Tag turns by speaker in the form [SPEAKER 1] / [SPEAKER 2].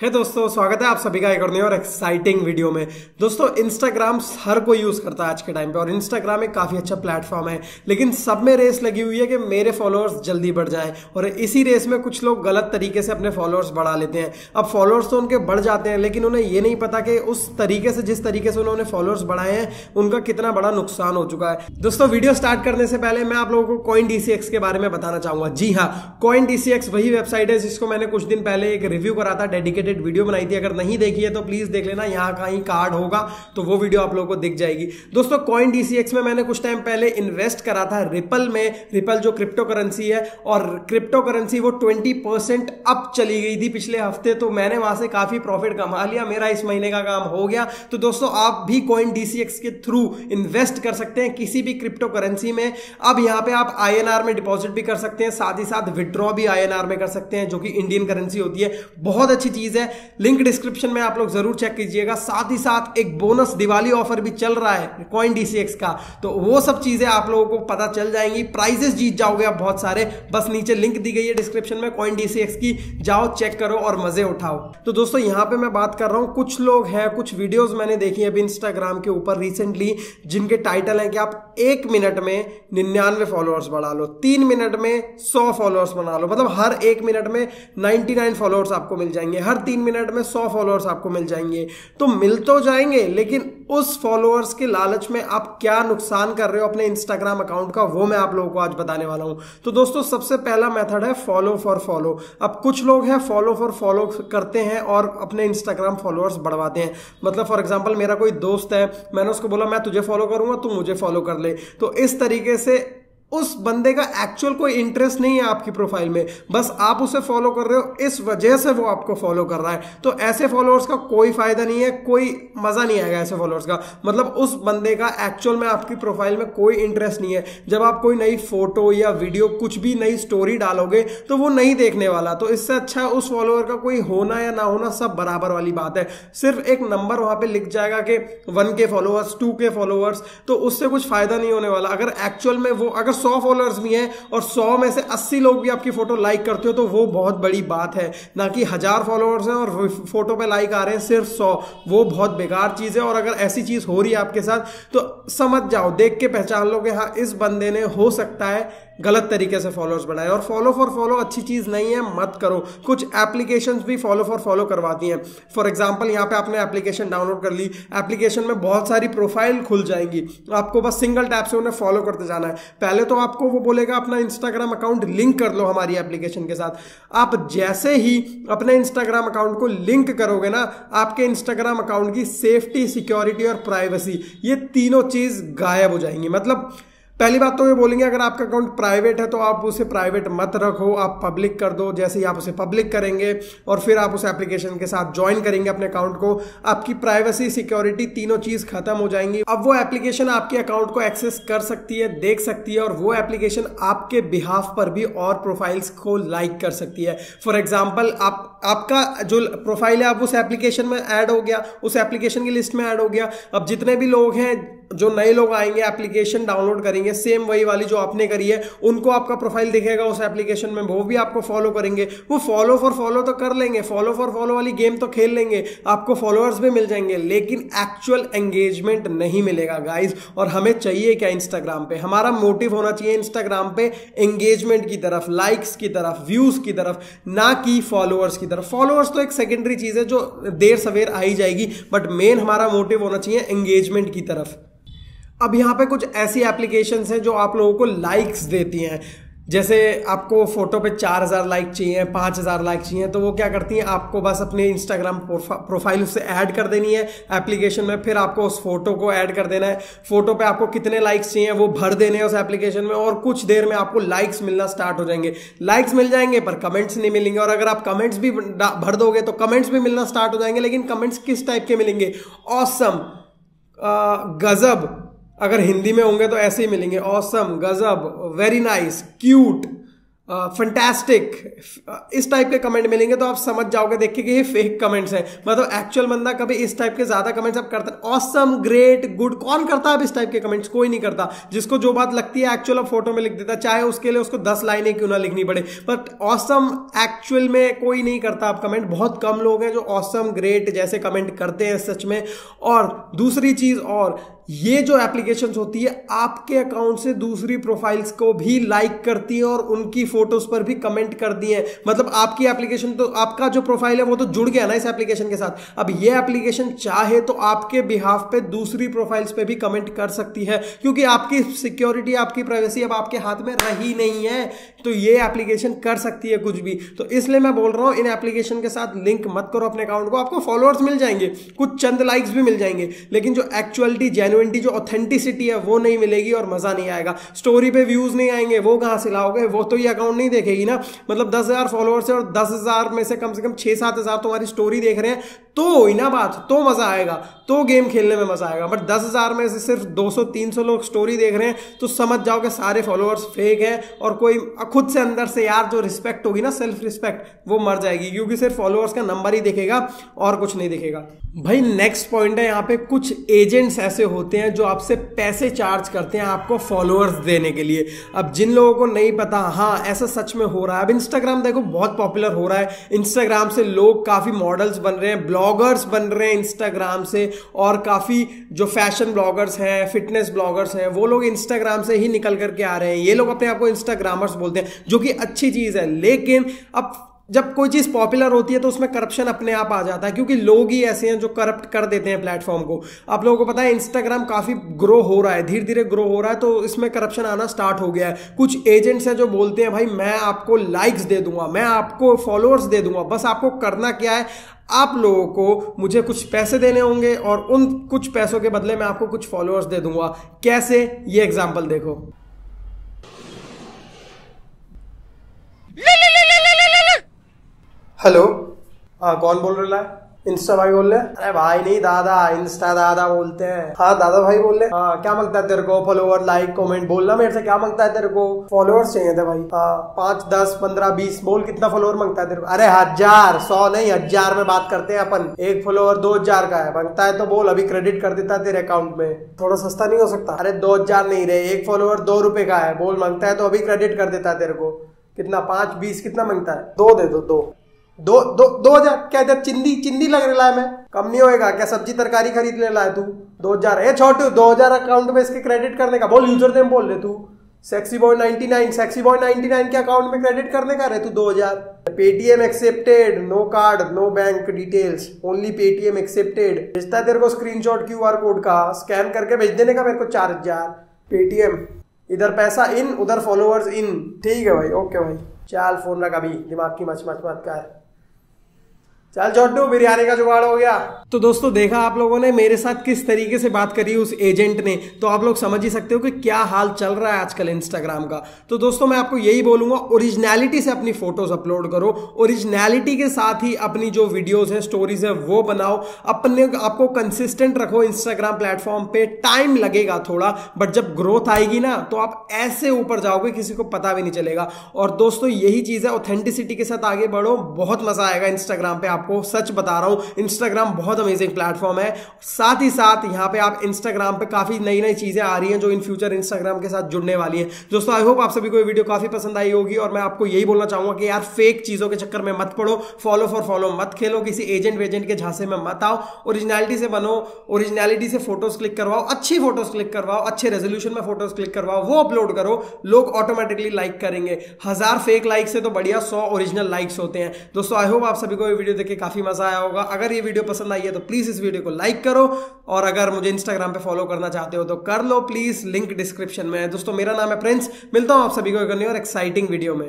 [SPEAKER 1] है दोस्तों, स्वागत है आप सभी का एक और नई और एक्साइटिंग वीडियो में। दोस्तों इंस्टाग्राम हर कोई यूज़ करता है आज के टाइम पे और इंस्टाग्राम एक काफ़ी अच्छा प्लेटफॉर्म है। लेकिन सब में रेस लगी हुई है कि मेरे फॉलोअर्स जल्दी बढ़ जाएँ और इसी रेस में कुछ लोग गलत तरीके से अपने फॉलोअर्स बढ़ा लेते हैं। अब फॉलोअर्स तो उनके बढ़ जाते हैं, लेकिन उन्हें ये नहीं पता कि उस तरीके से, जिस तरीके से उन्होंने फॉलोअर्स बढ़ाए हैं, उनका कितना बड़ा नुकसान हो चुका है। दोस्तों वीडियो स्टार्ट करने से पहले मैं आप लोगों को कॉइन डीसीएक्स के बारे में बताना चाहूँगा। जी हाँ कॉइन डीसीएक्स वही वेबसाइट है जिसको मैंने कुछ दिन पहले एक रिव्यू करा था डेडिकेटेड वीडियो बनाई थी, अगर नहीं देखी है तो प्लीज़ देख लेना, यहाँ कहीं कार्ड होगा तो वो वीडियो आप लोगों को दिख जाएगी। दोस्तों कॉइन डीसीएक्स में मैंने कुछ टाइम पहले इन्वेस्ट करा था रिपल में। रिपल जो क्रिप्टो करेंसी है, और क्रिप्टो करेंसी वो ट्वेंटी अप चली गई थी पिछले हफ़्ते तो मैंने वहाँ से काफ़ी प्रॉफिट कमा लिया। मेरा इस महीने का काम हो गया। तो दोस्तों, आप भी कॉइन डीसीएक्स के थ्रू इन्वेस्ट कर सकते हैं किसी भी क्रिप्टो करेंसी में। अब यहाँ पे आप आईएनआर में डिपॉजिट भी कर सकते हैं, साथ ही साथ विड्रॉ भी आईएनआर में कर सकते हैं, जो कि इंडियन करेंसी होती है। बहुत अच्छी चीज़ लिंक डिस्क्रिप्शन में आप लोग ज़रूर चेक कीजिएगा। साथ ही साथ एक बोनस दिवाली ऑफ़र भी चल रहा है कॉइन डीसीएक्स का। तो वो सब चीज़ें आप लोगों को पता चल जाएँगी। प्राइजेस जीत जाओगे आप बहुत सारे। बस नीचे लिंक दी गई है डिस्क्रिप्शन में कॉइन डीसीएक्स की। जाओ चेक करो और मज़े उठाओ। तो दोस्तों, यहाँ पे मैं बात कर रहा हूँ। कुछ लोग हैं, कुछ वीडियोस मैंने देखी अभी इंस्टाग्राम के ऊपर रिसेंटली जिनके टाइटल है कि आप एक मिनट में निन्यानवे फॉलोअर्स बढ़ा लो। तीन मिनट में सौ फॉलोअर्स बना लो। मतलब हर एक मिनट में नाइनटी नाइन फॉलोअर्स आपको मिल जाएँगे। हर तीन मिनट में सौ फॉलोअर्स आपको मिल जाएँगे। तो मिल तो जाएँगे, लेकिन उस फॉलोअर्स के लालच में आप क्या नुकसान कर रहे हो अपने इंस्टाग्राम अकाउंट का, वो मैं आप लोगों को आज बताने वाला हूँ। तो दोस्तों, सबसे पहला मेथड है फॉलो फॉर फॉलो अब कुछ लोग हैं फॉलो फॉर फॉलो करते हैं और अपने इंस्टाग्राम फॉलोअर्स बढ़वाते हैं। मतलब फॉर एग्ज़ाम्पल मेरा कोई दोस्त है, मैंने उसको बोला, मैं तुझे फॉलो करूँगा, तू मुझे फॉलो कर ले। तो इस तरीके से उस बंदे का एक्चुअल कोई इंटरेस्ट नहीं है आपकी प्रोफ़ाइल में। बस आप उसे फॉलो कर रहे हो, इस वजह से वो आपको फॉलो कर रहा है। तो ऐसे फॉलोअर्स का कोई फ़ायदा नहीं है, कोई मज़ा नहीं आएगा ऐसे फॉलोअर्स का। मतलब उस बंदे का एक्चुअल में आपकी प्रोफ़ाइल में कोई इंटरेस्ट नहीं है। जब आप कोई नई फ़ोटो या वीडियो कुछ भी नई स्टोरी डालोगे तो वो नहीं देखने वाला। तो इससे अच्छा उस फॉलोअर का कोई होना या ना होना सब बराबर वाली बात है। सिर्फ़ एक नंबर वहाँ पर लिख जाएगा कि वन के फॉलोअर्स टू के फॉलोअर्स तो उससे कुछ फ़ायदा नहीं होने वाला। अगर एक्चुअल में वो, अगर सौ फॉलोअर्स भी हैं और सौ में से अस्सी लोग भी आपकी फ़ोटो लाइक करते हो तो वो बहुत बड़ी बात है। ना कि हज़ार फॉलोअर्स हैं और फ़ोटो पे लाइक आ रहे हैं सिर्फ़ सौ। वो बहुत बेकार चीज़ है और अगर ऐसी चीज़ हो रही है आपके साथ तो समझ जाओ, देख के पहचान लो कि हाँ इस बंदे ने हो सकता है गलत तरीके से फॉलोअर्स बढ़ाए। और फॉलो फॉर फॉलो अच्छी चीज़ नहीं है, मत करो। कुछ एप्लीकेशन भी फॉलो फॉर फॉलो करवाती हैं। फॉर एग्ज़ाम्पल यहाँ पे आपने एप्लीकेशन डाउनलोड कर ली। एप्लीकेशन में बहुत सारी प्रोफ़ाइल खुल जाएँगी। आपको बस सिंगल टैप से उन्हें फॉलो करते जाना है। पहले तो आपको वो बोलेगा, अपना इंस्टाग्राम अकाउंट लिंक कर लो हमारी एप्लीकेशन के साथ। आप जैसे ही अपने इंस्टाग्राम अकाउंट को लिंक करोगे ना, आपके इंस्टाग्राम अकाउंट की सेफ्टी सिक्योरिटी और प्राइवेसी ये तीनों चीज़ गायब हो जाएँगी। मतलब पहली बात तो ये बोलेंगे, अगर आपका अकाउंट प्राइवेट है तो आप उसे प्राइवेट मत रखो, आप पब्लिक कर दो, जैसे ही आप उसे पब्लिक करेंगे, और फिर आप उस एप्लीकेशन के साथ ज्वाइन करेंगे अपने अकाउंट को, आपकी प्राइवेसी, सिक्योरिटी तीनों चीज़ खत्म हो जाएँगी। अब वो एप्लीकेशन आपके अकाउंट को एक्सेस कर सकती है, देख सकती है, और वो एप्लीकेशन आपके बिहाफ पर भी और प्रोफाइल्स को लाइक कर सकती है। फॉर एग्ज़ाम्पल आप, आपका जो प्रोफ़ाइल है आप उस एप्लीकेशन में ऐड हो गया, उस एप्लीकेशन की लिस्ट में ऐड हो गया। अब जितने भी लोग हैं जो नए लोग आएँगे एप्लीकेशन डाउनलोड करेंगे सेम वही वाली जो आपने करी है, उनको आपका प्रोफ़ाइल दिखेगा उस एप्लीकेशन में, वो भी आपको फॉलो करेंगे। वो फॉलो फॉर फॉलो तो कर लेंगे फॉलो फॉर फॉलो वाली गेम तो खेल लेंगे, आपको फॉलोअर्स भी मिल जाएँगे, लेकिन एक्चुअल एंगेजमेंट नहीं मिलेगा गाइज़ और हमें चाहिए क्या इंस्टाग्राम पे? हमारा मोटिव होना चाहिए इंस्टाग्राम पे एंगेजमेंट की तरफ़ लाइक्स की तरफ़ व्यूज़ की तरफ़, ना कि फॉलोअर्स की तरफ़। फॉलोअर्स तो एक सेकेंडरी चीज़ है जो देर सवेर आई जाएगी बट मेन हमारा मोटिव होना चाहिए एंगेजमेंट की तरफ़। अब यहाँ पे कुछ ऐसी एप्लीकेशन हैं जो आप लोगों को लाइक्स देती हैं। जैसे आपको फ़ोटो पे चार हज़ार लाइक चाहिए, पाँच हज़ार लाइक चाहिए तो वो क्या करती हैं? आपको बस अपने इंस्टाग्राम प्रोफ़ाइल से ऐड कर देनी है एप्लीकेशन में, फिर आपको उस फ़ोटो को ऐड कर देना है। फ़ोटो पे आपको कितने लाइक्स चाहिए, वो भर देने हैं उस एप्लीकेशन में, और कुछ देर में आपको लाइक्स मिलना स्टार्ट हो जाएँगे। लाइक्स मिल जाएँगे, पर कमेंट्स नहीं मिलेंगे, और अगर आप कमेंट्स भी भर दोगे तो कमेंट्स भी मिलना स्टार्ट हो जाएँगे, लेकिन कमेंट्स किस टाइप के मिलेंगे? ऑसम गजब अगर हिंदी में होंगे तो ऐसे ही मिलेंगे। औसम गजब वेरी नाइस क्यूट फंटेस्टिक इस टाइप के कमेंट मिलेंगे तो आप समझ जाओगे, देखिए कि ये फेक कमेंट्स हैं। मतलब एक्चुअल बंदा कभी इस टाइप के ज़्यादा कमेंट्स अब करता है। ऑसम ग्रेट गुड कौन करता है अब इस टाइप के कमेंट्स कोई नहीं करता। जिसको जो बात लगती है एक्चुअल फ़ोटो में लिख देता चाहे उसके लिए उसको दस लाइनें क्यों ना लिखनी पड़े। बट ऑसम एक्चुअल में कोई नहीं करता आप कमेंट बहुत कम लोग हैं जो ऑसम ग्रेट जैसे कमेंट करते हैं सच में। और दूसरी चीज़ और ये जो एप्लीकेशन होती है, आपके अकाउंट से दूसरी प्रोफाइल्स को भी लाइक करती है और उनकी फ़ोटोज़ पर भी कमेंट करती है। मतलब आपकी एप्लीकेशन तो आपका जो प्रोफ़ाइल है, वो तो जुड़ गया ना इस एप्लीकेशन के साथ। अब ये एप्लीकेशन चाहे तो आपके बिहाफ पे दूसरी प्रोफाइल्स पे भी कमेंट कर सकती है, क्योंकि आपकी सिक्योरिटी आपकी प्राइवेसी अब आपके हाथ में रही नहीं है तो ये एप्लीकेशन कर सकती है कुछ भी। तो इसलिए मैं बोल रहा हूँ, इन एप्लीकेशन के साथ लिंक मत करो अपने अकाउंट को, आपको फॉलोअर्स मिल जाएँगे, कुछ चंद लाइक्स भी मिल जाएँगे, लेकिन जो एक्चुअलिटी जेन्यू जेन्युइनिटी जो ऑथेंटिसिटी है, वो नहीं मिलेगी और मज़ा नहीं आएगा। स्टोरी पे व्यूज़ नहीं आएँगे, वो कहाँ से लाओगे? वो तो ये अकाउंट नहीं देखेगी ना। मतलब दस हज़ार फॉलोअर्स है और दस हज़ार में से कम से कम छह सात हज़ार तुम्हारी स्टोरी देख रहे हैं। तो ही ना बात तो मज़ा आएगा तो गेम खेलने में मज़ा आएगा। बट दस हज़ार में से सिर्फ़ 200-300 लोग स्टोरी देख रहे हैं तो समझ जाओ कि सारे फॉलोअर्स फेक हैं और कोई खुद से अंदर से यार जो रिस्पेक्ट होगी ना सेल्फ रिस्पेक्ट वो मर जाएगी। क्योंकि सिर्फ़ फॉलोअर्स का नंबर ही दिखेगा और कुछ नहीं दिखेगा। भाई नेक्स्ट पॉइंट है यहाँ पे, कुछ एजेंट्स ऐसे होते हैं जो आपसे पैसे चार्ज करते हैं आपको फॉलोअर्स देने के लिए। अब जिन लोगों को नहीं पता हाँ ऐसा सच में हो रहा है। अब इंस्टाग्राम देखो, बहुत पॉपुलर हो रहा है। इंस्टाग्राम से लोग काफ़ी मॉडल्स बन रहे हैं ब्लॉगर्स बन रहे हैं इंस्टाग्राम से और काफ़ी जो फ़ैशन ब्लॉगर्स हैं फिटनेस ब्लॉगर्स हैं, वो लोग इंस्टाग्राम से ही निकल करके आ रहे हैं। ये लोग अपने आप को इंस्टाग्रामर्स बोलते हैं, जो कि अच्छी चीज़ है। लेकिन अब जब कोई चीज़ पॉपुलर होती है तो उसमें करप्शन अपने आप आ जाता है, क्योंकि लोग ही ऐसे हैं जो करप्ट कर देते हैं प्लेटफॉर्म को। आप लोगों को पता है इंस्टाग्राम काफ़ी ग्रो हो रहा है धीरे धीरे ग्रो हो रहा है तो इसमें करप्शन आना स्टार्ट हो गया है। कुछ एजेंट्स हैं जो बोलते हैं, भाई, मैं आपको लाइक्स दे दूँगा, मैं आपको फॉलोअर्स दे दूँगा, बस आपको करना क्या है? आप लोगों को मुझे कुछ पैसे देने होंगे और उन कुछ पैसों के बदले मैं आपको कुछ फॉलोअर्स दे दूँगा। कैसे? ये एग्ज़ाम्पल देखो। हेलो हाँ कौन बोल रहा है? इंस्टा भाई बोल रहे अरे भाई नहीं दादा इंस्टा दादा बोलते हैं। हाँ दादा भाई बोल रहे हाँ। क्या माँगता है तेरे को? फॉलोअर लाइक कमेंट बोलना मेरे से क्या माँगता है तेरे को? फॉलोअर्स चाहिए थे भाई। हाँ पाँच दस पंद्रह बीस बोल कितना फॉलोअर माँगता है तेरे को? अरे हज़ार सौ नहीं हज़ार में बात करते हैं अपन। एक फॉलोअर दो हज़ार का है। माँगता है तो बोल अभी क्रेडिट कर देता है तेरे अकाउंट में। थोड़ा सस्ता नहीं हो सकता? अरे दो हज़ार नहीं रहे एक फॉलोअर दो रुपए का है। बोल माँगता है तो अभी क्रेडिट कर देता है तेरे को। कितना? पाँच बीस कितना माँगता है? दो दे दो दो। दो दो दो हज़ार, क्या इधर चिंदी चिंदी रहा है मैं? कम नहीं होएगा क्या? सब्ज़ी तरकारी खरीद ले है तू? दो हज़ार, ए छोटू, दो हज़ार अकाउंट में इसके क्रेडिट करने का। बोल यूज़र नेम बोल रहे तू। सेक्सी बॉय 99 सेक्सी बॉय 99 के अकाउंट में क्रेडिट करने का रहे तू दो हज़ार। Paytm accepted no card no bank details only Paytm accepted भेजता तेरे को स्क्रीन स्क्रीनशॉट क्यूआर कोड का। स्कैन करके भेज देने का मेरे को चार हज़ार। पेटीएम इधर पैसा इन उधर फॉलोअर्स इन ठीक है भाई ओके भाई। चाल फ़ोन रखा अभी। दिमाग की मच मच मत कर। चल छोटू बिरयानी का जुगाड़ हो गया। तो दोस्तों, देखा आप लोगों ने, मेरे साथ किस तरीके से बात करी उस एजेंट ने। तो आप लोग समझ ही सकते हो कि क्या हाल चल रहा है आजकल इंस्टाग्राम का। तो दोस्तों, मैं आपको यही बोलूँगा ओरिजिनलिटी से अपनी फ़ोटोज़ अपलोड करो। ओरिजिनलिटी के साथ ही अपनी जो वीडियोज़ है स्टोरीज है, वो बनाओ। अपने, आपको कंसिस्टेंट रखो इंस्टाग्राम प्लेटफॉर्म पे। टाइम लगेगा थोड़ा बट जब ग्रोथ आएगी ना तो आप ऐसे ऊपर जाओगे, किसी को पता भी नहीं चलेगा। और दोस्तों, यही चीज़ है ऑथेंटिसिटी के साथ आगे बढ़ो, बहुत मज़ा आएगा इंस्टाग्राम पे आपको सच बता रहा हूँ इंस्टाग्राम बहुत अमेजिंग प्लेटफॉर्म है। साथ ही साथ यहाँ पे आप इंस्टाग्राम पे काफ़ी नई नई चीज़ें आ रही हैं जो इन फ्यूचर इंस्टाग्राम के साथ जुड़ने वाली है। दोस्तों आई होप आप सभी को ये वीडियो काफ़ी पसंद आई होगी और मैं आपको यही बोलना चाहूँगा कि यार फेक चीज़ों के चक्कर में मत पड़ो फॉलो फॉर फॉलो मत खेलो, किसी एजेंट वेजेंट के झांसे में मत आओ ओरिजिनलिटी से बनो ओरिजिनलिटी से फ़ोटोज़ क्लिक करवाओ, अच्छी फ़ोटोज़ क्लिक करवाओ, अच्छे रेजोल्यूशन में फ़ोटोज़ क्लिक करवाओ, वो अपलोड करो, लोग ऑटोमेटिकली लाइक करेंगे। हज़ार फेक लाइक से तो बढ़िया सौ ओरिजिनल लाइक्स होते हैं। दोस्तों आई होप आप सभी को ये वीडियो देख के काफ़ी मज़ा आया होगा। अगर ये वीडियो पसंद आई है तो प्लीज़ इस वीडियो को लाइक करो और अगर मुझे इंस्टाग्राम पे फॉलो करना चाहते हो तो कर लो प्लीज़ लिंक डिस्क्रिप्शन में दोस्तों, मेरा नाम है प्रिंस मिलता हूँ आप सभी को और एक्साइटिंग वीडियो में।